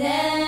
The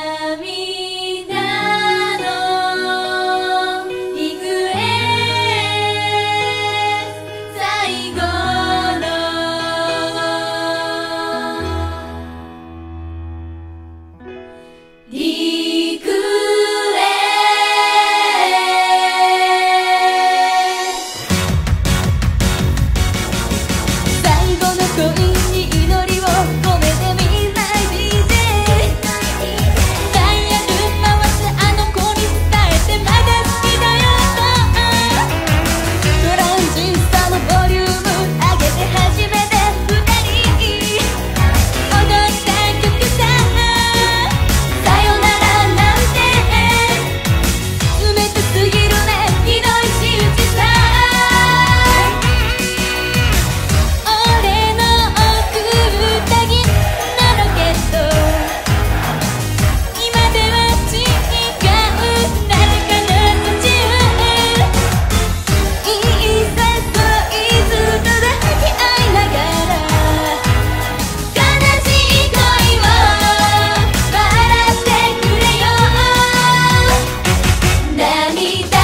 me there.